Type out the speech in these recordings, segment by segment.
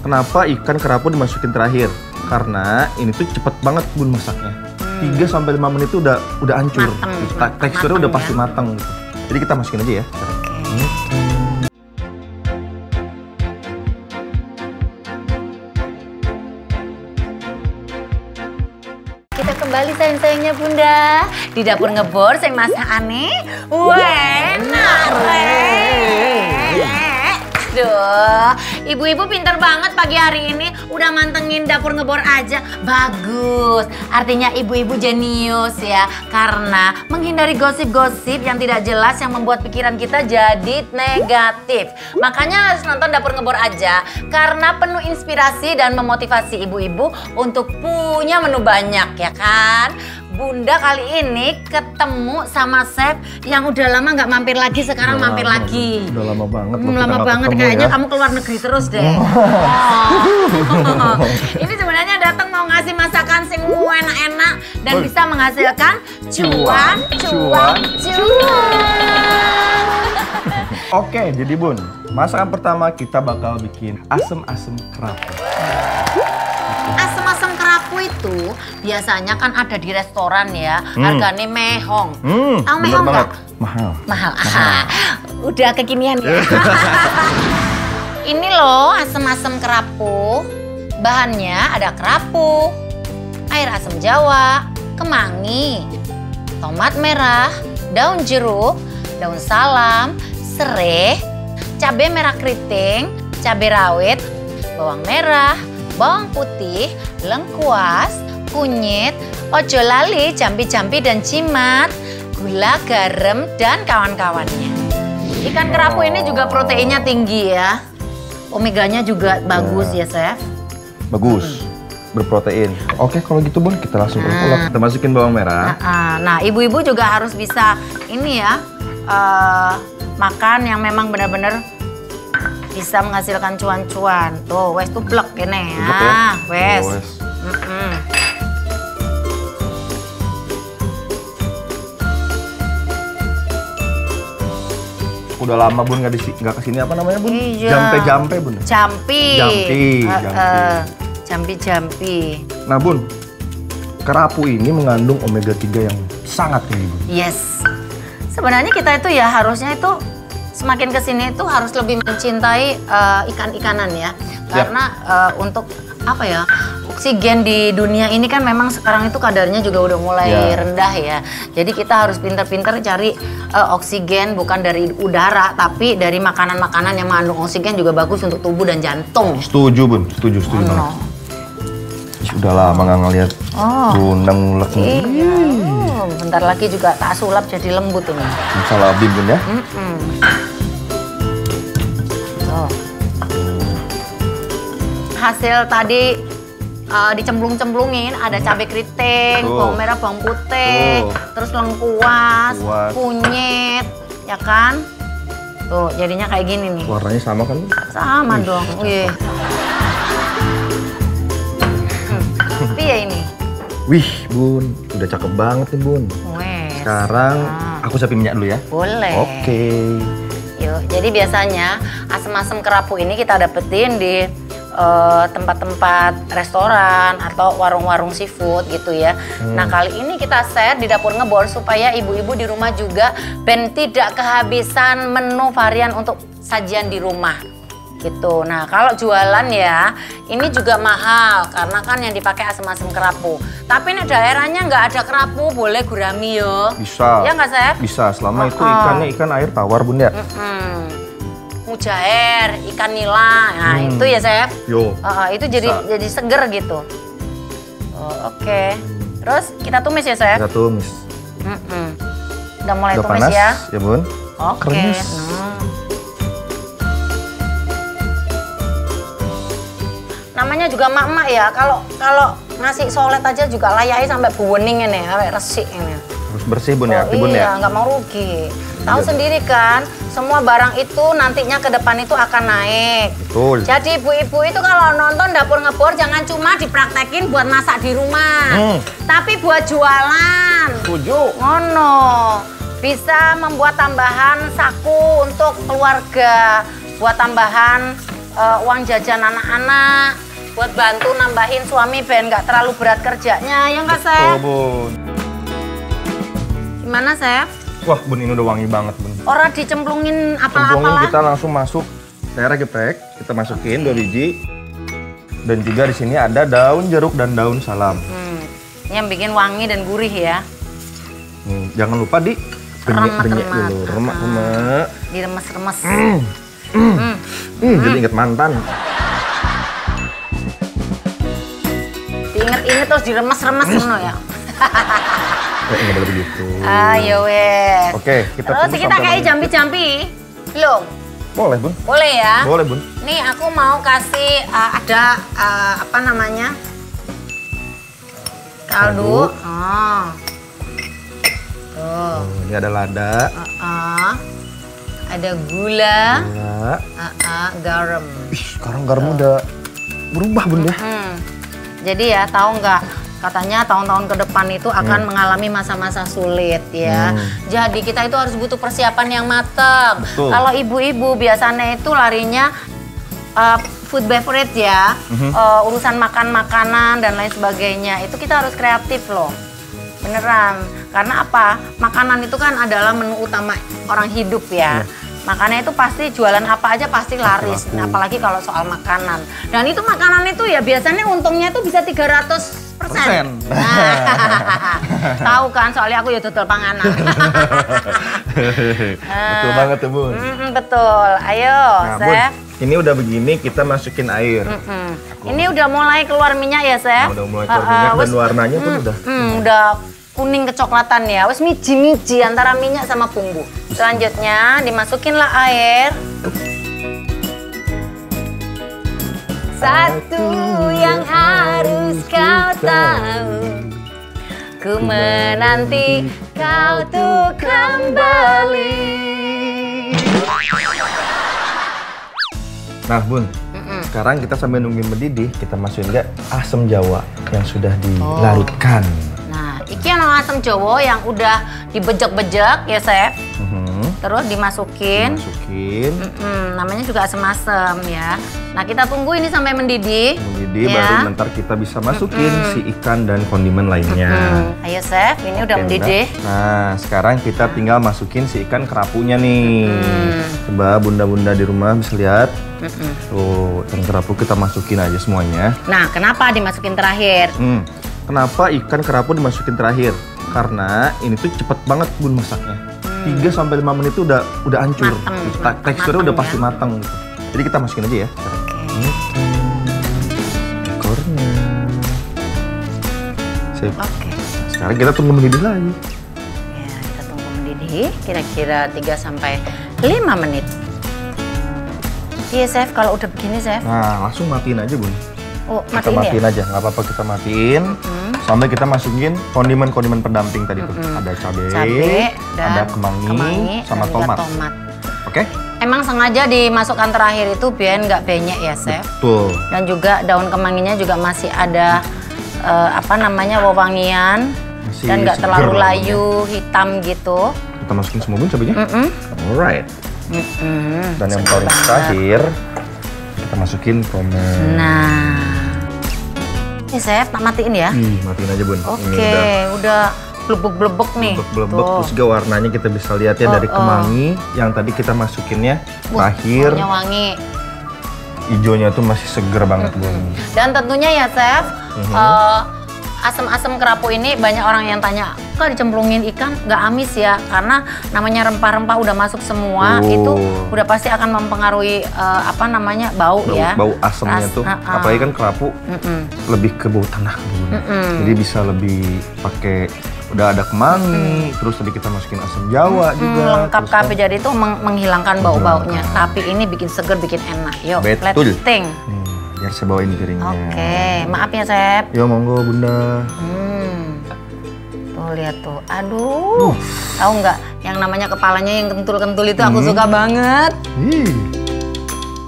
kenapa ikan kerapu dimasukin terakhir? Karena ini tuh cepet banget bun masaknya. 3 sampai 5 menit itu udah udah hancur. Mateng, Gitu. Teksturnya mateng udah pasti ya. matang gitu. Jadi kita masukin aja ya. Kita kembali sayang-sayangnya Bunda di dapur ngebor saya masak aneh. Wena, ibu-ibu pinter banget pagi hari ini udah mantengin dapur ngebor aja. Bagus. Artinya ibu-ibu jenius ya. Karena menghindari gosip-gosip yang tidak jelas yang membuat pikiran kita jadi negatif. Makanya harus nonton dapur ngebor aja. Karena penuh inspirasi dan memotivasi ibu-ibu untuk punya menu banyak ya kan. Bunda kali ini ketemu sama chef yang udah lama nggak mampir lagi sekarang Udah mampir lama, lagi. udah lama banget Hmm, loh kita lama banget ketemu kayaknya ya. kamu keluar negeri terus deh. Oh. ini sebenarnya datang mau ngasih masakan sing enak-enak dan bisa menghasilkan cuan, Cuan, cuan, cuan. Oke, jadi bun, masakan pertama kita bakal bikin asem-asem kerapu. Kerapu itu biasanya kan ada di restoran ya, Hmm. harganya mehong. Hmm, Tahu mehong banget. nggak? Mahal. Mahal. Aha. Udah kekinian ya. Ini loh asam-asam kerapu. Bahannya ada kerapu, air asam jawa, kemangi, tomat merah, daun jeruk, daun salam, serai, cabai merah keriting, cabai rawit, bawang merah, bawang putih, lengkuas, kunyit, ojo lali, jampi-jampi dan cimat, gula, garam, dan kawan-kawannya. Ikan kerapu ini juga proteinnya tinggi ya. Omeganya juga bagus ya, Chef. Bagus. Berprotein. Oke, kalau gitu bun, kita langsung Hmm. ulek-ulek. Kita masukin bawang merah. Nah, ah, nah, ibu-ibu juga harus bisa ini ya, eh, makan yang memang benar-benar bisa menghasilkan cuan-cuan. Tuh, wes tuh blek ini ya. Blek ya? Wes. Oh, wes. Mm-mm. Udah lama bun nggak di nggak ke sini apa namanya bun? Iya. Jampe-jampe bun. Jampi. Jampi, jampi. eh, Jampi-jampi. Nah bun, kerapu ini mengandung omega 3 yang sangat tinggi bun. Yes. Sebenarnya kita itu ya harusnya itu semakin ke sini itu harus lebih mencintai eh, ikan-ikanan ya. Karena eh, untuk apa ya oksigen di dunia ini kan memang sekarang itu kadarnya juga udah mulai Ya. rendah ya. Jadi kita harus pinter-pinter cari eh, oksigen bukan dari udara tapi dari makanan-makanan yang mengandung oksigen juga bagus untuk tubuh dan jantung. Setuju bun, setuju, setuju Oh, no. Sudah lama nggak ngeliat Oh. bunda ngulek. Iya. Oh, bentar lagi juga tak sulap jadi lembut ini. Salah bim bun ya. Mm-mm. Tuh. Hasil tadi uh, dicemplung-cemplungin ada cabai keriting, Tuh. bawang merah, bawang putih, Tuh. terus lengkuas, Lengkuas. kunyit, ya kan? Tuh, jadinya kayak gini nih. Warnanya sama kan? Sama dong. Wih. Hmm. Piye ini? Wih bun, udah cakep banget nih bun. Wes. Sekarang Ah. aku siapin minyak dulu ya. Boleh. Oke. Yuk, jadi biasanya asam-asam kerapu ini kita dapetin di eh, tempat-tempat restoran atau warung-warung seafood gitu ya. Nah kali ini kita share di dapur ngebor supaya ibu-ibu di rumah juga ben tidak kehabisan menu varian untuk sajian di rumah gitu. Nah kalau jualan ya ini juga mahal karena kan yang dipakai asam-asam kerapu. Tapi ini daerahnya nggak ada kerapu boleh gurami yo. Bisa. Ya nggak Chef? Bisa, selama itu Oh. ikannya ikan air tawar bun ya. Hmm. Mujair, ikan nila, nah Hmm. itu ya Chef. Yo. Uh, itu jadi Bisa. jadi seger gitu. Oh, Oke. Terus kita tumis ya Chef. Kita tumis. Mm-mm. Udah mulai Udah tumis panas ya. ya bun. Oke. Kremes. Hmm. Namanya juga mak-mak ya. Kalau kalau nasi solet aja juga layaknya sampai buwening ini, sampai resik ini. Harus bersih bun ya, Oh, bun iya, ya. nggak mau rugi. Tahu Iya. sendiri kan, semua barang itu nantinya ke depan itu akan naik. Betul. Jadi ibu-ibu itu kalau nonton dapur ngebor jangan cuma dipraktekin buat masak di rumah, Hmm. tapi buat jualan. Setuju. Ngono. Bisa membuat tambahan saku untuk keluarga, buat tambahan eh, uang jajan anak-anak, buat bantu nambahin suami Ben nggak terlalu berat kerjanya, ya nggak Tuh, Sef? Gimana Sef? Wah, Bun ini udah wangi banget, Bun. Orang dicemplungin Cemplungin apa-apalah. kita langsung masuk daerah geprek, kita masukin dua biji. Dan juga di sini ada daun jeruk dan daun salam. Hmm, ini yang bikin wangi dan gurih ya. Hmm, jangan lupa di Remak-remak. dulu, remak-remak. Diremes-remes. Hmm, Hmm. hmm, jadi inget mantan. Diinget-inget terus diremes-remes semua ya. Nggak boleh begitu. Ayo wes. Oke, kita Terus kita kayak jampi-jampi. Belum? Boleh, Bun. Boleh ya? Boleh, Bun. Nih aku mau kasih uh, ada uh, apa namanya? Kaldu. Kaldu. Oh. Tuh. Oh, ini ada lada, Uh-uh. Ada gula, gula. uh-uh, garam. Ih, sekarang garam udah berubah, Bun ya. Hmm. Jadi ya tahu nggak? Katanya tahun-tahun ke depan itu akan mengalami masa-masa sulit ya. Hmm. Jadi kita itu harus butuh persiapan yang matang. Kalau ibu-ibu biasanya itu larinya uh, food beverage ya, Mhm. uh, urusan makan makanan dan lain sebagainya. Itu kita harus kreatif loh. Beneran. Karena apa? Makanan itu kan adalah menu utama orang hidup ya. Makanya itu pasti jualan apa aja pasti laris. laku. Nah, apalagi kalau soal makanan. Dan itu makanan itu ya biasanya untungnya itu bisa 300 persen. Persen. Tahu kan soalnya aku ya total panganan. Betul banget tuh, Bun. Mm-mm, betul. Ayo, Nah, Bun, Chef. ini udah begini kita masukin air. Mm-mm. Ini udah mulai keluar minyak ya, Chef? Nah, udah mulai keluar minyak dan wes- warnanya pun udah. Hmm, udah kuning kecoklatan ya. Wes miji-miji antara minyak sama bumbu. Selanjutnya dimasukinlah air. Satu yang harus kau tahu. Ku menanti kau tuh kembali Nah, Bun, sekarang kita sambil nungguin mendidih, kita masukin nggak asam jawa yang sudah dilarutkan. Nah, iki ana asam Jawa yang udah dibejek-bejek ya, Chef. Mhm. Terus dimasukin. Masukin, Mm-mm, namanya juga asam-asam ya. Nah, kita tunggu ini sampai mendidih. mendidih, Ya. baru nanti kita bisa masukin si ikan dan kondimen lainnya. Hmm, Ayo, Chef, ini udah Oke, mendidih. Nah, sekarang kita tinggal masukin si ikan kerapunya nih. Hmm. Coba bunda-bunda di rumah bisa lihat. Mm-mm. Tuh, ikan kerapu kita masukin aja semuanya. Nah, kenapa dimasukin terakhir? Hmm. Kenapa ikan kerapu dimasukin terakhir? Karena ini tuh cepet banget bun masaknya. 3 sampai 5 menit tuh udah udah hancur. Mateng. Teksturnya udah pasti ya. matang. Jadi kita masukin aja ya. Ekornya. Sip. Oke. Sekarang kita tunggu mendidih lagi. Ya, kita tunggu mendidih kira-kira 3 sampai 5 menit. Iya, Chef, kalau udah begini, Chef. Nah, langsung matiin aja bun. Oh, Kita matiin matiin ya? aja, nggak apa-apa kita matiin. Hmm. Sambil kita masukin kondimen-kondimen pendamping tadi tuh. Mm-mm. Ada cabai, ada kemangi, sama dan juga tomat. tomat. Oke? Emang sengaja dimasukkan terakhir itu biar nggak benyek ya, Chef. Tuh. Dan juga daun kemanginya juga masih ada eh, apa namanya wewangian Masih dan nggak terlalu layu hitam gitu. Kita masukin semua bun cabenya. Mm-mm. Alright. Mm-mm. Dan yang paling terakhir kita masukin tomat. Nah, ini Chef, tak matiin ya. Ih, matiin aja bun. Oke, Ini udah udah blebek-blebek nih. blebek-blebek terus juga warnanya kita bisa lihat ya Oh, dari oh. kemangi yang tadi kita masukinnya terakhir baunya wangi. hijaunya tuh masih seger banget bun. Dan tentunya ya Chef, Mhm. eh, asam-asam kerapu ini banyak orang yang tanya, kok dicemplungin ikan nggak amis ya? Karena namanya rempah-rempah udah masuk semua, Oh. itu udah pasti akan mempengaruhi eh, apa namanya bau, Bau, ya. bau asamnya Ras- tuh, uh-uh. apalagi kan kerapu Mm-mm. lebih ke bau tanah. Mm-mm. Jadi bisa lebih pakai udah ada kemangi, terus tadi kita masukin asam jawa Hmm, juga. lengkap kan- jadi itu meng- menghilangkan bau-baunya. Tapi ini bikin seger, bikin enak. Yuk, Betul. let's ting. Hmm, biar saya bawain piringnya. Oke, maaf ya Chef. Yo monggo bunda. Hmm. Tuh lihat tuh. Aduh. Tahu nggak yang namanya kepalanya yang kentul-kentul itu aku Hmm. suka banget. Ih.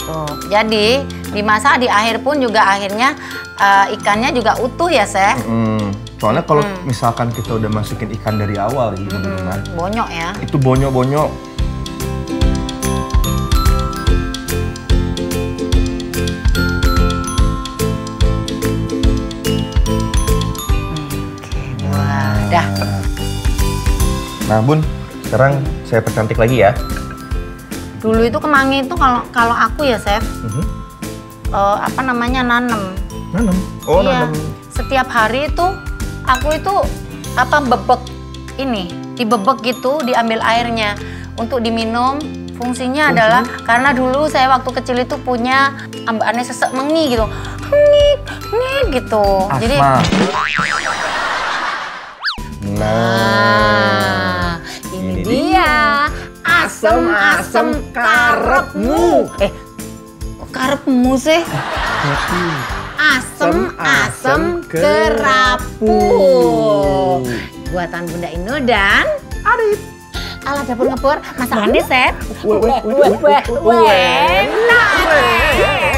Tuh. Jadi dimasak di akhir pun juga akhirnya eh, ikannya juga utuh ya, Chef. Hmm, soalnya kalau misalkan kita udah masukin ikan dari awal gitu di rumah, Bonyok ya. itu bonyok-bonyok. Nah bun, sekarang saya percantik lagi ya. Dulu itu kemangi itu kalau kalau aku ya, Chef, Mhm. eh, apa namanya nanem. Nanam. Oh iya. nanam. Setiap hari itu aku itu apa bebek ini, dibebek gitu, diambil airnya untuk diminum. Fungsinya adalah karena dulu saya waktu kecil itu punya ambaannya sesek mengi gitu. Ngik, ngik gitu. Jadi Asma. Nah. Nah, dia asem-asem karepmu. Eh, karepmu sih? Asem-asem kerapu. Buatan Bunda Inu dan Adit. ala dapur ngebor masakannya set. Weh, weh, weh, weh, weh. Enak.